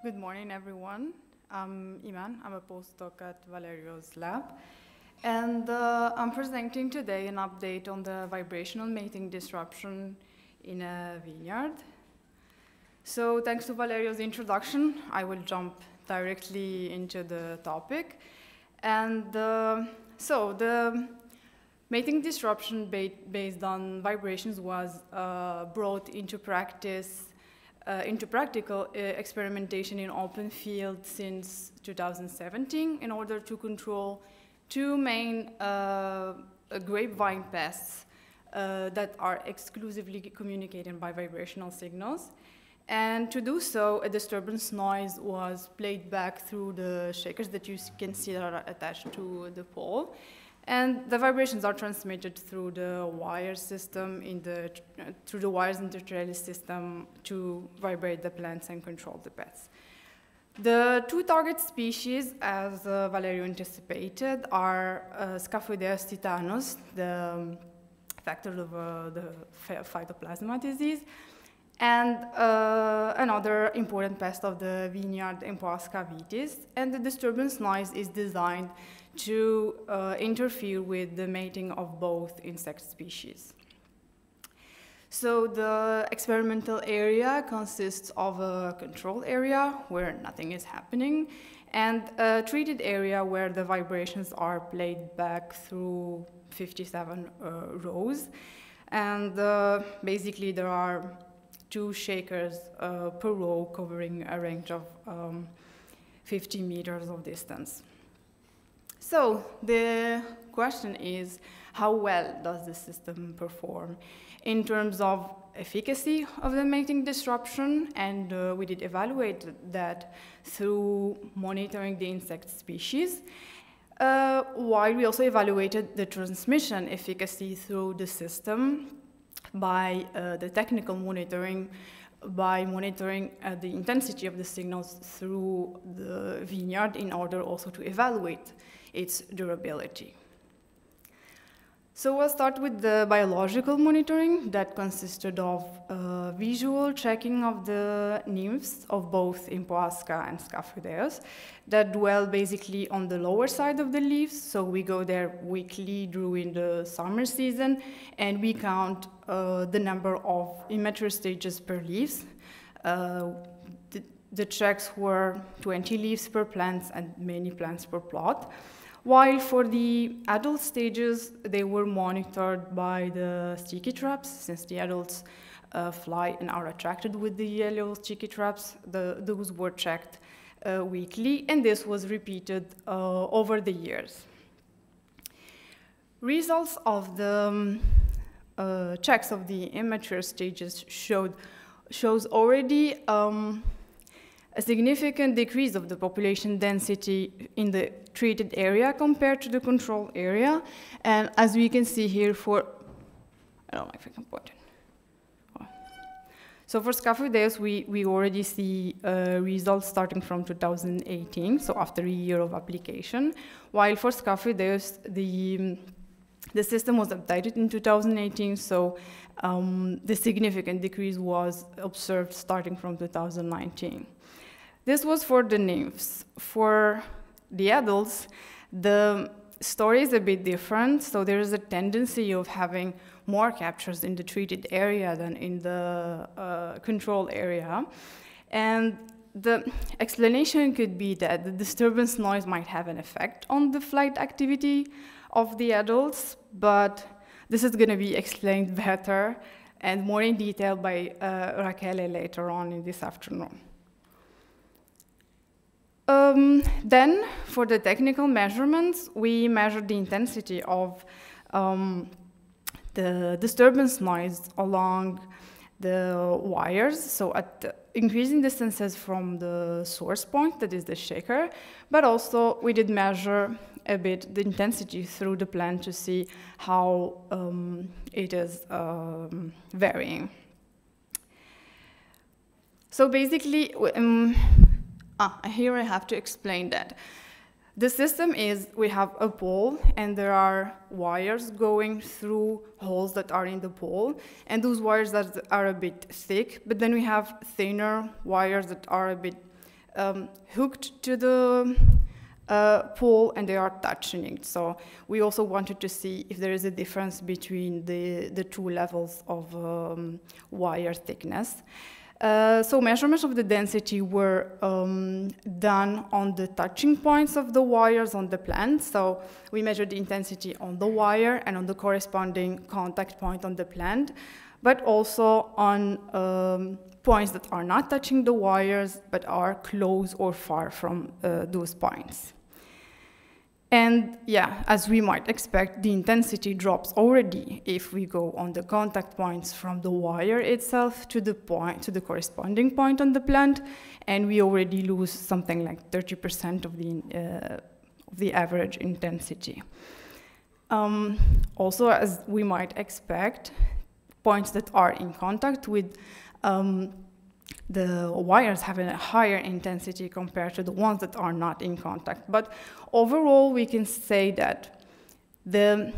Good morning, everyone. I'm Imane. I'm a postdoc at Valerio's lab. And uh, I'm presenting today an update on the vibrational mating disruption in a vineyard. So thanks to Valerio's introduction, I will jump directly into the topic. And uh, so the mating disruption ba based on vibrations was uh, brought into practice uh, into practical uh, experimentation in open field since 2017 in order to control two main uh, grapevine pests uh, that are exclusively communicated by vibrational signals. And to do so, a disturbance noise was played back through the shakers that you can see that are attached to the pole. And the vibrations are transmitted through the wire system in the, through the wires in the trellis system to vibrate the plants and control the pests. The two target species, as uh, Valerio anticipated, are uh, Scaphoideus titanus, the um, vector of uh, the phytoplasma disease, and uh, another important pest of the vineyard, Empoasca vitis. And the disturbance noise is designed to uh, interfere with the mating of both insect species. So the experimental area consists of a control area where nothing is happening and a treated area where the vibrations are played back through 57 uh, rows. And uh, basically there are two shakers uh, per row covering a range of um, 50 meters of distance. So the question is, how well does the system perform in terms of efficacy of the mating disruption? And uh, we did evaluate that through monitoring the insect species, uh, while we also evaluated the transmission efficacy through the system by uh, the technical monitoring by monitoring uh, the intensity of the signals through the vineyard in order also to evaluate its durability. So we'll start with the biological monitoring that consisted of uh, visual checking of the nymphs of both Empoasca and Scaphoideus that dwell basically on the lower side of the leaves. So we go there weekly during the summer season and we count uh, the number of immature stages per leaves. Uh, the, checks were 20 leaves per plant and many plants per plot. While for the adult stages, they were monitored by the sticky traps, since the adults uh, fly and are attracted with the yellow sticky traps, the, those were checked uh, weekly, and this was repeated uh, over the years. Results of the um, uh, checks of the immature stages showed shows already um, a significant decrease of the population density in the treated area compared to the control area. And as we can see here for, I don't know if I can point it. So for Scaphoideus, we, we already see uh, results starting from 2018, so after a year of application, while for Scaphoideus, the, the system was updated in 2018, so um, the significant decrease was observed starting from 2019. This was for the nymphs. For the adults, the story is a bit different. So there is a tendency of having more captures in the treated area than in the uh, control area. And the explanation could be that the disturbance noise might have an effect on the flight activity of the adults, but this is going to be explained better and more in detail by uh, Rachele later on in this afternoon. Um, then, for the technical measurements, we measured the intensity of um, the disturbance noise along the wires, so at increasing distances from the source point, that is the shaker, but also we did measure a bit the intensity through the plant to see how um, it is um, varying. So basically, um, Ah, here I have to explain that. The system is we have a pole and there are wires going through holes that are in the pole and those wires that are a bit thick, but then we have thinner wires that are a bit um, hooked to the uh, pole and they are touching it. So we also wanted to see if there is a difference between the, the two levels of um, wire thickness. Uh, so measurements of the density were um, done on the touching points of the wires on the plant. So we measured the intensity on the wire and on the corresponding contact point on the plant, but also on um, points that are not touching the wires, but are close or far from uh, those points. And yeah, as we might expect, the intensity drops already if we go on the contact points from the wire itself to the point, to the corresponding point on the plant, and we already lose something like 30% of the, uh, of the average intensity. Um, also, as we might expect, points that are in contact with um, the wires have a higher intensity compared to the ones that are not in contact. But overall, we can say that the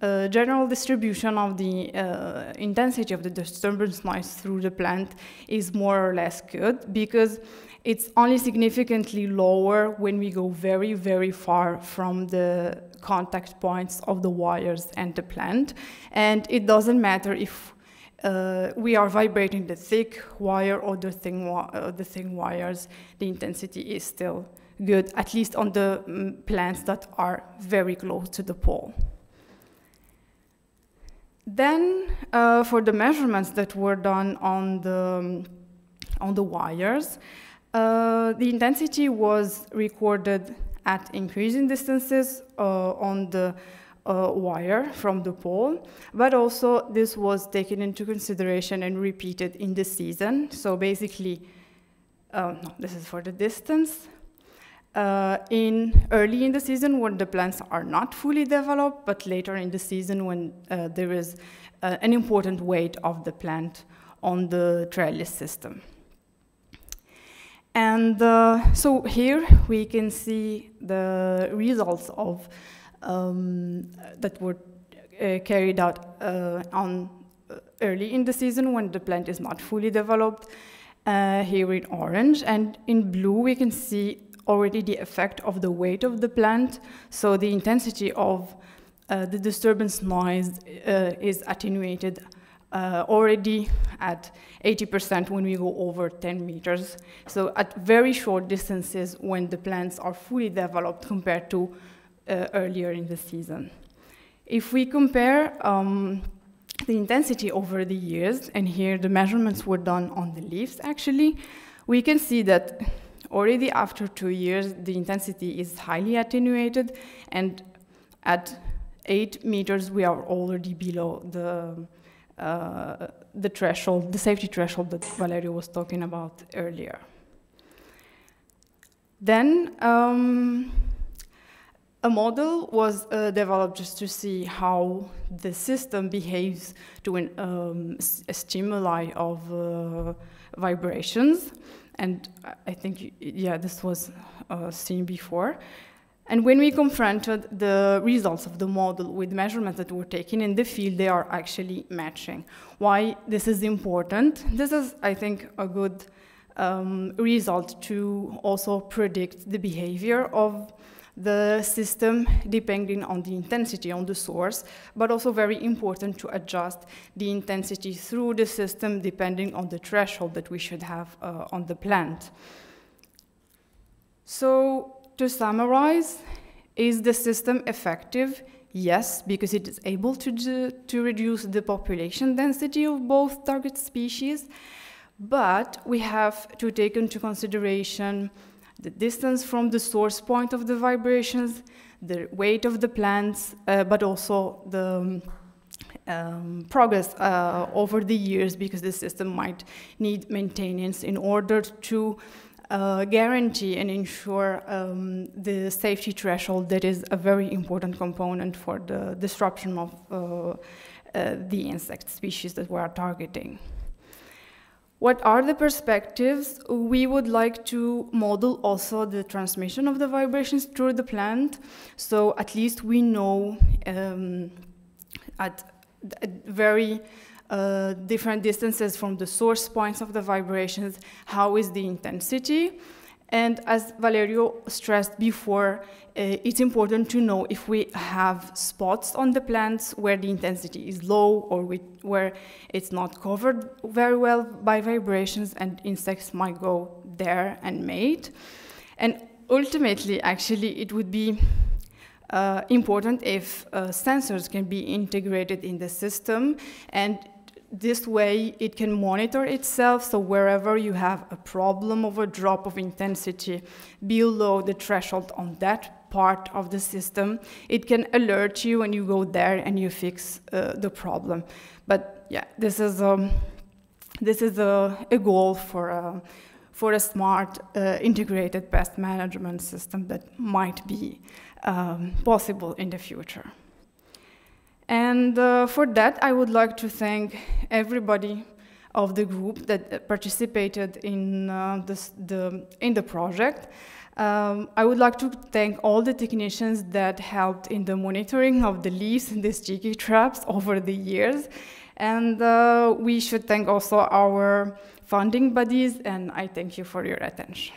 uh, general distribution of the uh, intensity of the disturbance noise through the plant is more or less good because it's only significantly lower when we go very, very far from the contact points of the wires and the plant. And it doesn't matter if uh, we are vibrating the thick wire or the thin, uh, the thin wires, the intensity is still good, at least on the um, plants that are very close to the pole. Then, uh, for the measurements that were done on the, um, on the wires, uh, the intensity was recorded at increasing distances uh, on the uh, wire from the pole, but also this was taken into consideration and repeated in the season. So basically, uh, no, this is for the distance. Uh, in early in the season when the plants are not fully developed, but later in the season when uh, there is uh, an important weight of the plant on the trellis system. And uh, so here we can see the results of um, that were uh, carried out uh, on uh, early in the season when the plant is not fully developed, uh, here in orange. And in blue, we can see already the effect of the weight of the plant. So the intensity of uh, the disturbance noise uh, is attenuated already at 80% when we go over 10 meters. So at very short distances when the plants are fully developed compared to uh, earlier in the season. If we compare um, the intensity over the years, and here the measurements were done on the leaves actually, we can see that already after two years, the intensity is highly attenuated, and at eight meters, we are already below the, uh, the threshold, the safety threshold that Valerio was talking about earlier. Then, um, a model was uh, developed just to see how the system behaves to an, um, a stimuli of uh, vibrations. And I think, yeah, this was uh, seen before. And when we confronted the results of the model with measurements that were taken in the field, they are actually matching. Why this is important? This is, I think, a good um, result to also predict the behavior of the system depending on the intensity on the source, but also very important to adjust the intensity through the system depending on the threshold that we should have uh, on the plant. So to summarize, is the system effective? Yes, because it is able to, do, to reduce the population density of both target species, but we have to take into consideration the distance from the source point of the vibrations, the weight of the plants, uh, but also the um, um, progress uh, over the years because the system might need maintenance in order to uh, guarantee and ensure um, the safety threshold that is a very important component for the disruption of uh, uh, the insect species that we are targeting. What are the perspectives? We would like to model also the transmission of the vibrations through the plant, so at least we know um, at, at, very uh, different distances from the source points of the vibrations, how is the intensity, And as Valerio stressed before, uh, it's important to know if we have spots on the plants where the intensity is low or we, where it's not covered very well by vibrations and insects might go there and mate. And ultimately, actually, it would be uh, important if uh, sensors can be integrated in the system and this way it can monitor itself so wherever you have a problem of a drop of intensity below the threshold on that part of the system it can alert you and you go there and you fix uh, the problem but yeah this is um, this is a, a goal for a, for a smart uh, integrated pest management system that might be um, possible in the future. And uh, for that, I would like to thank everybody of the group that participated in, uh, this, the, in the project. Um, I would like to thank all the technicians that helped in the monitoring of the leaves in these cheeky traps over the years. And uh, we should thank also our funding buddies, and I thank you for your attention.